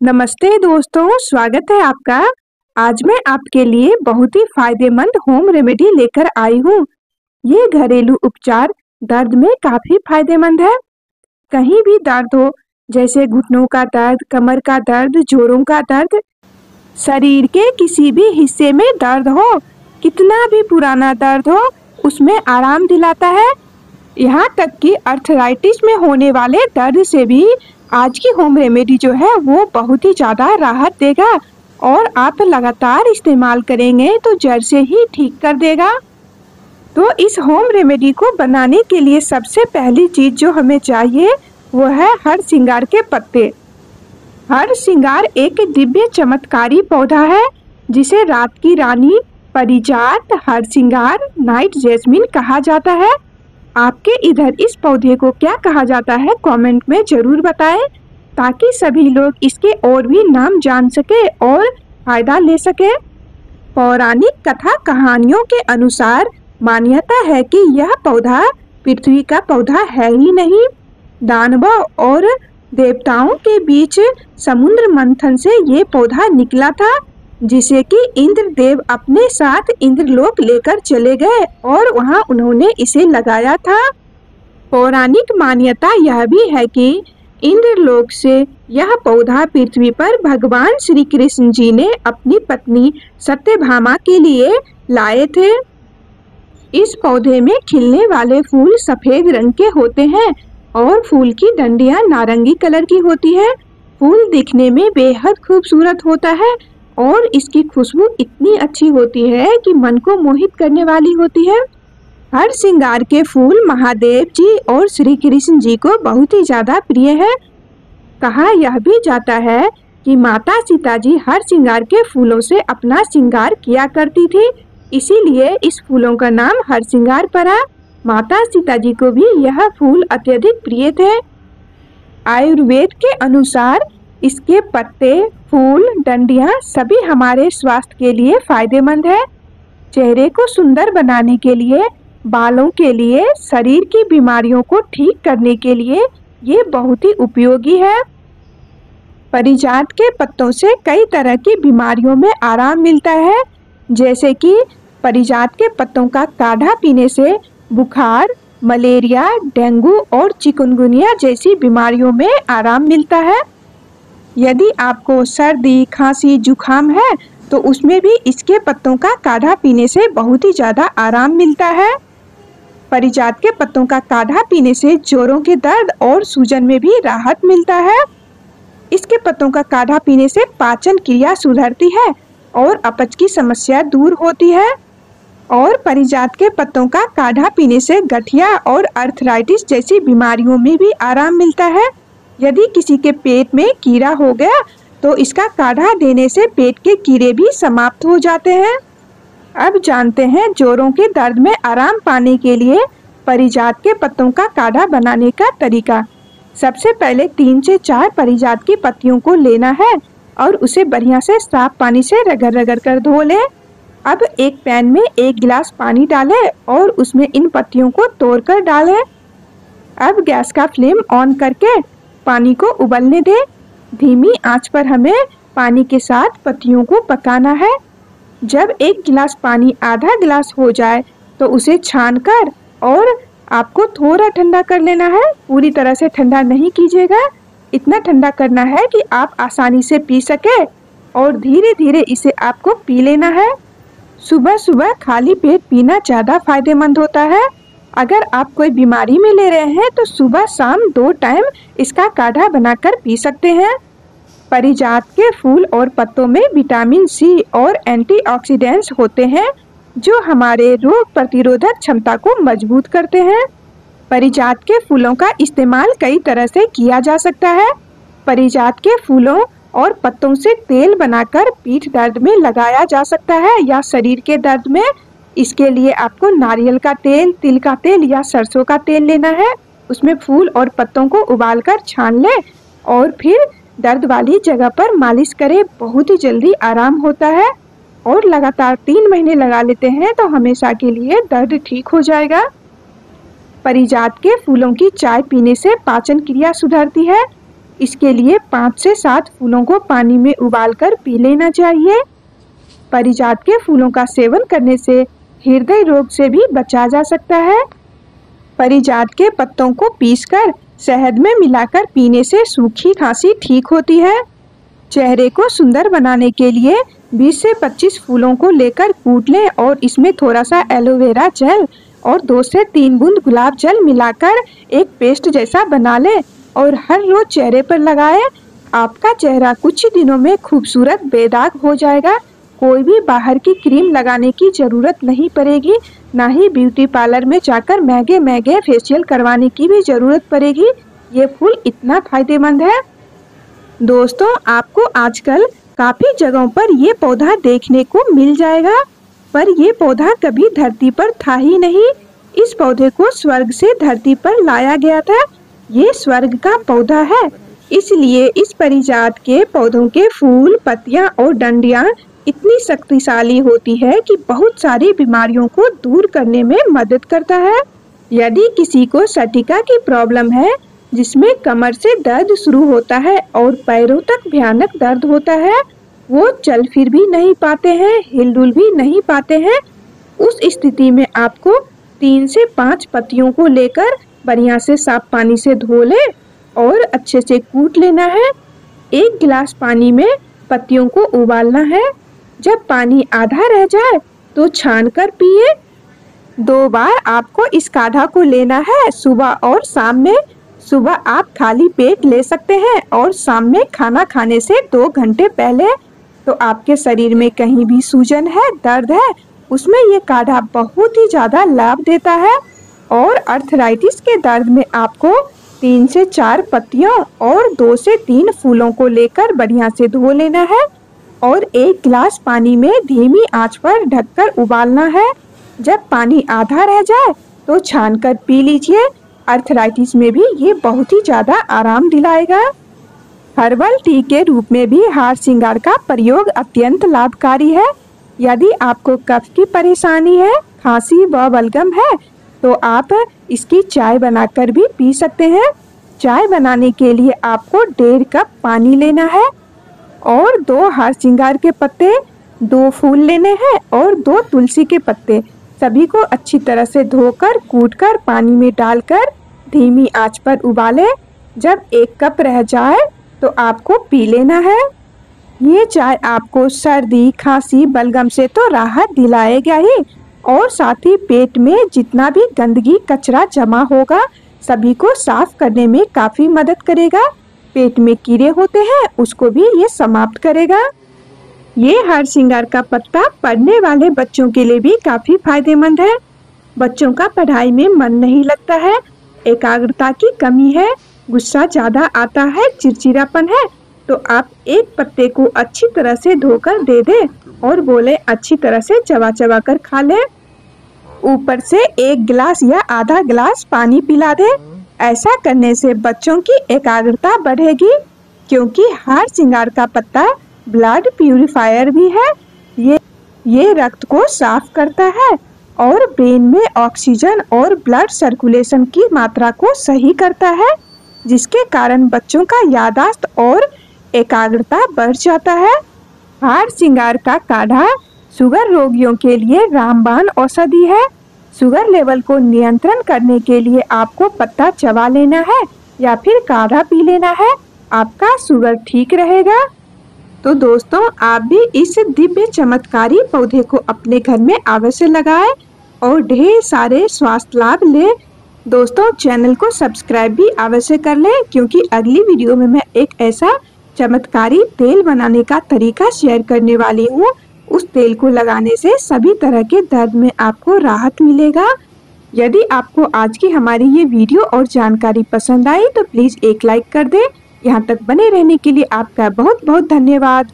नमस्ते दोस्तों, स्वागत है आपका। आज मैं आपके लिए बहुत ही फ़ायदेमंद होम रेमेडी लेकर आई हूँ। ये घरेलू उपचार दर्द में काफ़ी फ़ायदेमंद है। कहीं भी दर्द हो, जैसे घुटनों का दर्द, कमर का दर्द, जोड़ों का दर्द, शरीर के किसी भी हिस्से में दर्द हो, कितना भी पुराना दर्द हो, उसमें आराम दिलाता है। यहाँ तक कि अर्थराइटिस में होने वाले दर्द से भी आज की होम रेमेडी जो है, वो बहुत ही ज़्यादा राहत देगा और आप लगातार इस्तेमाल करेंगे तो जड़ से ही ठीक कर देगा। तो इस होम रेमेडी को बनाने के लिए सबसे पहली चीज़ जो हमें चाहिए, वो है हर सिंगार के पत्ते। हर सिंगार एक दिव्य चमत्कारी पौधा है, जिसे रात की रानी, परिजात, हर सिंगार नाइट जैस्मिन कहा जाता है। आपके इधर इस पौधे को क्या कहा जाता है कमेंट में ज़रूर बताएँ, ताकि सभी लोग इसके और भी नाम जान सके और फ़ायदा ले सके। पौराणिक कथा कहानियों के अनुसार मान्यता है कि यह पौधा पृथ्वी का पौधा है ही नहीं। दानवों और देवताओं के बीच समुद्र मंथन से ये पौधा निकला था। जिसे कि इंद्रदेव अपने साथ इंद्रलोक लेकर चले गए और वहाँ उन्होंने इसे लगाया था। पौराणिक मान्यता यह भी है कि इंद्रलोक से यह पौधा पृथ्वी पर भगवान श्री कृष्ण जी ने अपनी पत्नी सत्यभामा के लिए लाए थे। इस पौधे में खिलने वाले फूल सफ़ेद रंग के होते हैं और फूल की डंडियाँ नारंगी कलर की होती है। फूल दिखने में बेहद खूबसूरत होता है और इसकी खुशबू इतनी अच्छी होती है कि मन को मोहित करने वाली होती है। हर श्रृंगार के फूल महादेव जी और श्री कृष्ण जी को बहुत ही ज़्यादा प्रिय है। कहा यह भी जाता है कि माता सीता जी हर श्रृंगार के फूलों से अपना श्रृंगार किया करती थी। इसीलिए इस फूलों का नाम हर श्रृंगार पड़ा। माता सीता जी को भी यह फूल अत्यधिक प्रिय थे। आयुर्वेद के अनुसार इसके पत्ते फूल, डंडियाँ सभी हमारे स्वास्थ्य के लिए फ़ायदेमंद है। चेहरे को सुंदर बनाने के लिए, बालों के लिए, शरीर की बीमारियों को ठीक करने के लिए ये बहुत ही उपयोगी है। परिजात के पत्तों से कई तरह की बीमारियों में आराम मिलता है, जैसे कि परिजात के पत्तों का काढ़ा पीने से बुखार, मलेरिया, डेंगू और चिकनगुनिया जैसी बीमारियों में आराम मिलता है। यदि आपको सर्दी, खांसी जुखाम है तो उसमें भी इसके पत्तों का काढ़ा पीने से बहुत ही ज़्यादा आराम मिलता है। परिजात के पत्तों का काढ़ा पीने से जोरों के दर्द और सूजन में भी राहत मिलता है। इसके पत्तों का काढ़ा पीने से पाचन क्रिया सुधरती है और अपच की समस्या दूर होती है। और परिजात के पत्तों का काढ़ा पीने से गठिया और अर्थराइटिस जैसी बीमारियों में भी आराम मिलता है। यदि किसी के पेट में कीड़ा हो गया तो इसका काढ़ा देने से पेट के कीड़े भी समाप्त हो जाते हैं। अब जानते हैं जोरों के दर्द में आराम पाने के लिए परिजात के पत्तों का काढ़ा बनाने का तरीका। सबसे पहले तीन से चार परिजात की पत्तियों को लेना है और उसे बढ़िया से साफ़ पानी से रगड़ रगड़ कर धो लें। अब एक पैन में एक गिलास पानी डालें और उसमें इन पत्तियों को तोड़कर डालें। अब गैस का फ्लेम ऑन करके पानी को उबलने दें। धीमी आँच पर हमें पानी के साथ पत्तियों को पकाना है। जब एक गिलास पानी आधा गिलास हो जाए तो उसे छान कर और आपको थोड़ा ठंडा कर लेना है। पूरी तरह से ठंडा नहीं कीजिएगा। इतना ठंडा करना है कि आप आसानी से पी सके और धीरे धीरे इसे आपको पी लेना है। सुबह सुबह खाली पेट पीना ज़्यादा फ़ायदेमंद होता है। अगर आप कोई बीमारी में ले रहे हैं तो सुबह शाम दो टाइम इसका काढ़ा बनाकर पी सकते हैं। परिजात के फूल और पत्तों में विटामिन सी और एंटीऑक्सीडेंट्स होते हैं, जो हमारे रोग प्रतिरोधक क्षमता को मज़बूत करते हैं। परिजात के फूलों का इस्तेमाल कई तरह से किया जा सकता है। परिजात के फूलों और पत्तों से तेल बनाकर पीठ दर्द में लगाया जा सकता है या शरीर के दर्द में इसके लिए आपको नारियल का तेल, तिल का तेल या सरसों का तेल लेना है। उसमें फूल और पत्तों को उबालकर छान लें और फिर दर्द वाली जगह पर मालिश करें। बहुत ही जल्दी आराम होता है और लगातार तीन महीने लगा लेते हैं तो हमेशा के लिए दर्द ठीक हो जाएगा। परिजात के फूलों की चाय पीने से पाचन क्रिया सुधरती है। इसके लिए पाँच से सात फूलों को पानी में उबालकर पी लेना चाहिए। परिजात के फूलों का सेवन करने से हृदय रोग से भी बचा जा सकता है। परिजात के पत्तों को पीसकर, शहद में मिलाकर पीने से सूखी खांसी ठीक होती है। चेहरे को सुंदर बनाने के लिए 20 से 25 फूलों को लेकर कूट लें और इसमें थोड़ा सा एलोवेरा जेल और दो से तीन बूंद गुलाब जल मिलाकर एक पेस्ट जैसा बना लें और हर रोज चेहरे पर लगाएँ। आपका चेहरा कुछ ही दिनों में खूबसूरत बेदाग हो जाएगा। कोई भी बाहर की क्रीम लगाने की ज़रूरत नहीं पड़ेगी, ना ही ब्यूटी पार्लर में जाकर महँगे महँगे फेशियल करवाने की भी ज़रूरत पड़ेगी। ये फूल इतना फ़ायदेमंद है। दोस्तों, आपको आजकल काफ़ी जगहों पर ये पौधा देखने को मिल जाएगा, पर ये पौधा कभी धरती पर था ही नहीं। इस पौधे को स्वर्ग से धरती पर लाया गया था। ये स्वर्ग का पौधा है, इसलिए इस परिजात के पौधों के फूल, पत्तियाँ और डंडियाँ इतनी शक्तिशाली होती है कि बहुत सारी बीमारियों को दूर करने में मदद करता है। यदि किसी को सटिका की प्रॉब्लम है, जिसमें कमर से दर्द शुरू होता है और पैरों तक भयानक दर्द होता है, वो चल फिर भी नहीं पाते हैं, हिलडुल भी नहीं पाते हैं। उस स्थिति में आपको तीन से पाँच पत्तियों को लेकर बढ़िया से साफ़ पानी से धो ले और अच्छे से कूट लेना है। एक गिलास पानी में पत्तियों को उबालना है। जब पानी आधा रह जाए तो छान कर पिए। दो बार आपको इस काढ़ा को लेना है। सुबह और शाम में। सुबह आप खाली पेट ले सकते हैं और शाम में खाना खाने से दो घंटे पहले। तो आपके शरीर में कहीं भी सूजन है, दर्द है, उसमें ये काढ़ा बहुत ही ज़्यादा लाभ देता है। और अर्थराइटिस के दर्द में आपको तीन से चार पत्तियों और दो से तीन फूलों को लेकर बढ़िया से धो लेना है। और एक गिलास पानी में धीमी आँच पर ढककर उबालना है। जब पानी आधा रह जाए तो छान कर पी लीजिए। अर्थराइटिस में भी ये बहुत ही ज़्यादा आराम दिलाएगा। हर्बल टी के रूप में भी हार श्रृंगार का प्रयोग अत्यंत लाभकारी है। यदि आपको कफ की परेशानी है, खांसी व बलगम है तो आप इसकी चाय बनाकर भी पी सकते हैं। चाय बनाने के लिए आपको डेढ़ कप पानी लेना है। और दो हार श्रृंगार के पत्ते, दो फूल लेने हैं और दो तुलसी के पत्ते। सभी को अच्छी तरह से धोकर, कूटकर, पानी में डालकर धीमी आँच पर उबालें। जब एक कप रह जाए तो आपको पी लेना है। ये चाय आपको सर्दी, खांसी, बलगम से तो राहत दिलाएगा ही। और साथ ही पेट में जितना भी गंदगी, कचरा जमा होगा, सभी को साफ़ करने में काफ़ी मदद करेगा। पेट में कीड़े होते हैं, उसको भी ये समाप्त करेगा। ये हर श्रृंगार का पत्ता पढ़ने वाले बच्चों के लिए भी काफ़ी फ़ायदेमंद है। बच्चों का पढ़ाई में मन नहीं लगता है। एकाग्रता की कमी है। गुस्सा ज़्यादा आता है, चिड़चिड़ापन है। तो आप एक पत्ते को अच्छी तरह से धोकर दे दे और बोले, अच्छी तरह से चबा चबा कर खा ले। ऊपर से एक गिलास या आधा गिलास पानी पिला दे। ऐसा करने से बच्चों की एकाग्रता बढ़ेगी, क्योंकि हार सिंगार का पत्ता ब्लड प्यूरिफायर भी है। ये ये रक्त को साफ़ करता है और ब्रेन में ऑक्सीजन और ब्लड सर्कुलेशन की मात्रा को सही करता है, जिसके कारण बच्चों का यादाश्त और एकाग्रता बढ़ जाता है। हार सिंगार का काढ़ा शुगर रोगियों के लिए रामबान औषधि है। शुगर लेवल को नियंत्रण करने के लिए आपको पत्ता चबा लेना है या फिर काढ़ा पी लेना है। आपका शुगर ठीक रहेगा। तो दोस्तों, आप भी इस दिव्य चमत्कारी पौधे को अपने घर में अवश्य लगाएँ और ढेर सारे स्वास्थ्य लाभ ले। दोस्तों, चैनल को सब्सक्राइब भी अवश्य कर लें क्योंकि अगली वीडियो में मैं एक ऐसा चमत्कारी तेल बनाने का तरीका शेयर करने वाली हूँ। उस तेल को लगाने से सभी तरह के दर्द में आपको राहत मिलेगा। यदि आपको आज की हमारी ये वीडियो और जानकारी पसंद आई तो प्लीज़ एक लाइक कर दे। यहाँ तक बने रहने के लिए आपका बहुत बहुत धन्यवाद।